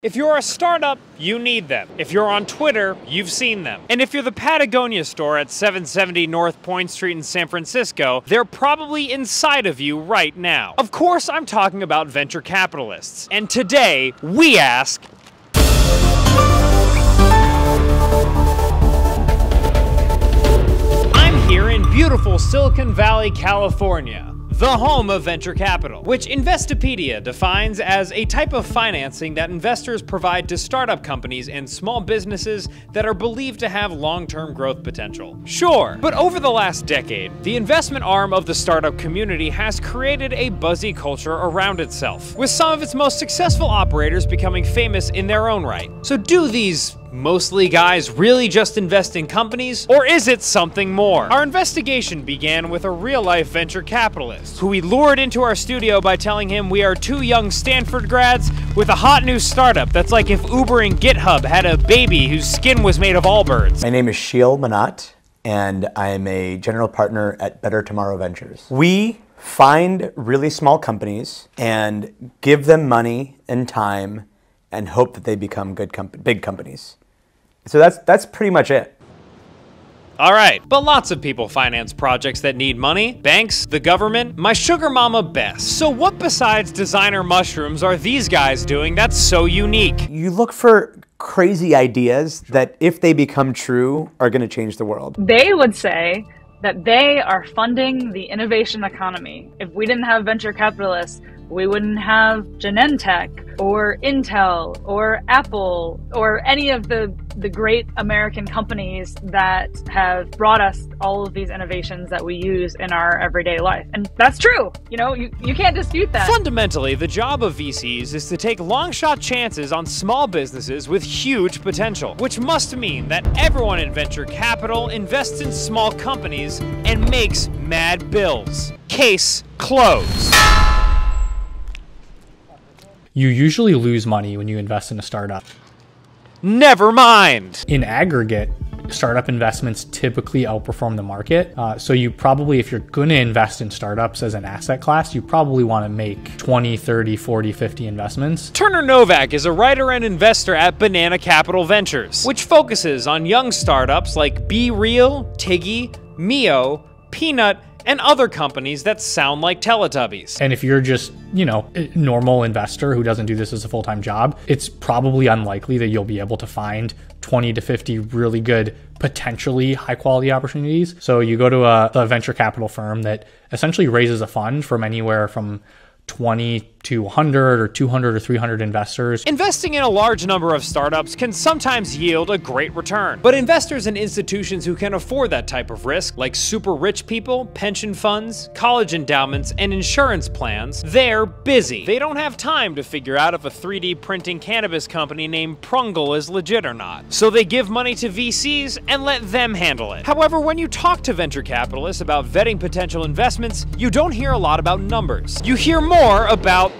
If you're a startup, you need them. If you're on Twitter, you've seen them. And if you're the Patagonia store at 770 North Point Street in San Francisco, they're probably inside of you right now. Of course, I'm talking about venture capitalists. And today, we ask I'm here in beautiful Silicon Valley, California the home of venture capital, which Investopedia defines as a type of financing that investors provide to startup companies and small businesses that are believed to have long term growth potential. Sure, but over the last decade, the investment arm of the startup community has created a buzzy culture around itself, with some of its most successful operators becoming famous in their own right. So, do these mostly guys really just invest in companies? Or is it something more? Our investigation began with a real life venture capitalist who we lured into our studio by telling him we are two young Stanford grads with a hot new startup that's like if Uber and GitHub had a baby whose skin was made of Allbirds. My name is Sheel Mohnot, and I am a general partner at Better Tomorrow Ventures. We find really small companies and give them money and time and hope that they become good comp- big companies. So that's that's pretty much it. All right, but lots of people finance projects that need money. Banks, the government, my sugar mama best. So what besides designer mushrooms are these guys doing that's so unique? You look for crazy ideas that if they become true are going to change the world. They would say that they are funding the innovation economy. If we didn't have venture capitalists, we wouldn't have Genentech or Intel or Apple or any of the, the great American companies that have brought us all of these innovations that we use in our everyday life. And that's true. You know, you, you can't dispute that. Fundamentally, the job of VCs is to take long shot chances on small businesses with huge potential, which must mean that everyone in venture capital invests in small companies and makes mad bills. Case closed you usually lose money when you invest in a startup. Never mind. In aggregate, startup investments typically outperform the market. Uh, so you probably, if you're going to invest in startups as an asset class, you probably want to make 20, 30, 40, 50 investments. Turner Novak is a writer and investor at Banana Capital Ventures, which focuses on young startups like Be Real, Tiggy, Mio, Peanut, and other companies that sound like Teletubbies. And if you're just, you know, normal investor who doesn't do this as a full time job, it's probably unlikely that you'll be able to find 20 to 50 really good, potentially high quality opportunities. So you go to a, a venture capital firm that essentially raises a fund from anywhere from 20 to 100 or 200 or 300 investors. Investing in a large number of startups can sometimes yield a great return. But investors and institutions who can afford that type of risk, like super rich people, pension funds, college endowments, and insurance plans, they're busy. They don't have time to figure out if a 3D printing cannabis company named Prungle is legit or not. So they give money to VCs and let them handle it. However, when you talk to venture capitalists about vetting potential investments, you don't hear a lot about numbers. You hear more about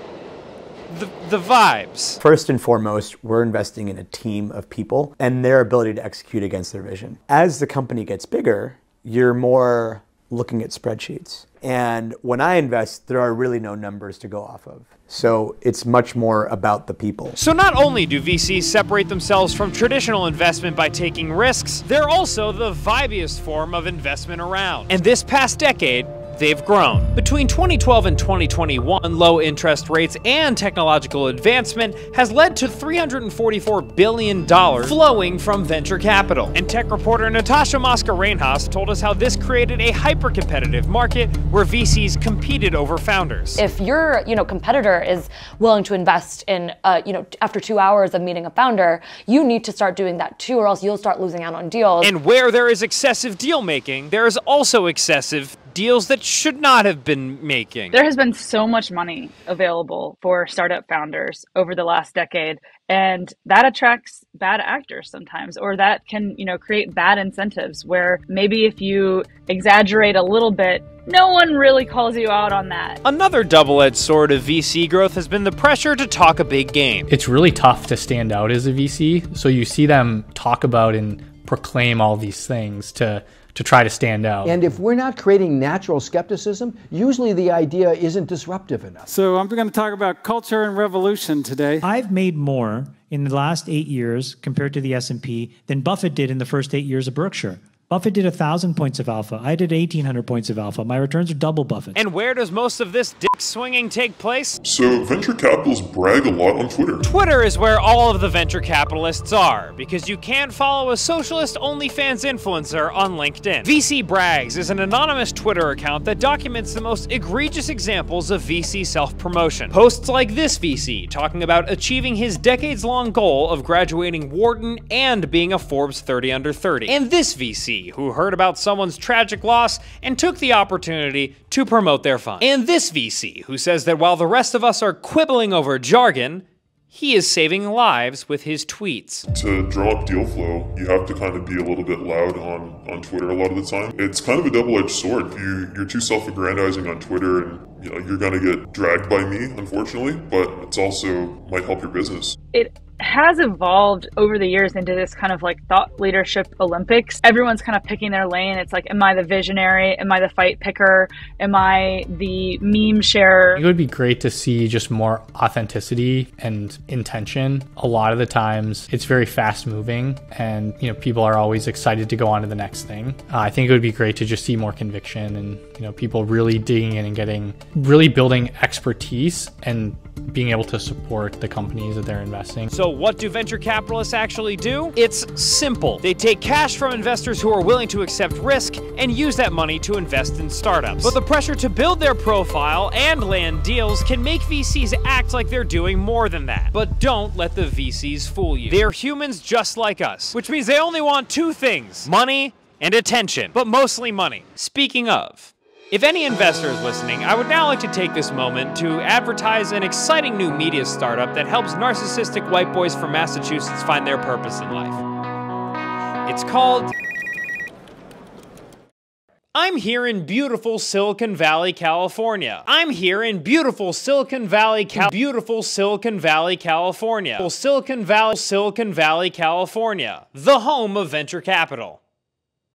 the, the vibes. First and foremost, we're investing in a team of people and their ability to execute against their vision. As the company gets bigger, you're more looking at spreadsheets. And when I invest, there are really no numbers to go off of. So it's much more about the people. So not only do VCs separate themselves from traditional investment by taking risks, they're also the vibiest form of investment around. And this past decade, they've grown. Between 2012 and 2021, low interest rates and technological advancement has led to $344 billion flowing from venture capital. And tech reporter Natasha Mascarenhas told us how this created a hyper-competitive market where VCs competed over founders. If your, you know, competitor is willing to invest in, uh, you know, after two hours of meeting a founder, you need to start doing that too, or else you'll start losing out on deals. And where there is excessive deal making, there is also excessive deals that should not have been making. There has been so much money available for startup founders over the last decade and that attracts bad actors sometimes or that can, you know, create bad incentives where maybe if you exaggerate a little bit, no one really calls you out on that. Another double-edged sword of VC growth has been the pressure to talk a big game. It's really tough to stand out as a VC, so you see them talk about and proclaim all these things to to try to stand out. And if we're not creating natural skepticism, usually the idea isn't disruptive enough. So I'm going to talk about culture and revolution today. I've made more in the last 8 years compared to the S&P than Buffett did in the first 8 years of Berkshire. Buffett did 1,000 points of alpha. I did 1,800 points of alpha. My returns are double Buffett. And where does most of this dick swinging take place? So, venture capitalists brag a lot on Twitter. Twitter is where all of the venture capitalists are, because you can't follow a socialist OnlyFans influencer on LinkedIn. VC Brags is an anonymous Twitter account that documents the most egregious examples of VC self promotion. Posts like this VC talking about achieving his decades long goal of graduating Wharton and being a Forbes 30 under 30. And this VC who heard about someone's tragic loss and took the opportunity to promote their fund. And this VC, who says that while the rest of us are quibbling over jargon, he is saving lives with his tweets. To draw up deal flow, you have to kind of be a little bit loud on, on Twitter a lot of the time. It's kind of a double-edged sword. You you're too self-aggrandizing on Twitter and you know you're gonna get dragged by me, unfortunately, but it's also might help your business. It has evolved over the years into this kind of like thought leadership Olympics. Everyone's kind of picking their lane. It's like, am I the visionary? Am I the fight picker? Am I the meme sharer? It would be great to see just more authenticity and intention. A lot of the times it's very fast moving and, you know, people are always excited to go on to the next thing. Uh, I think it would be great to just see more conviction and, you know, people really digging in and getting, really building expertise and being able to support the companies that they're investing. So, what do venture capitalists actually do? It's simple. They take cash from investors who are willing to accept risk and use that money to invest in startups. But the pressure to build their profile and land deals can make VCs act like they're doing more than that. But don't let the VCs fool you. They're humans just like us, which means they only want two things money and attention, but mostly money. Speaking of, if any investor is listening, I would now like to take this moment to advertise an exciting new media startup that helps narcissistic white boys from Massachusetts find their purpose in life. It's called. I'm here in beautiful Silicon Valley, California. I'm here in beautiful Silicon Valley, Cal beautiful Silicon Valley, California. Silicon Valley, Silicon Valley, California, the home of venture capital.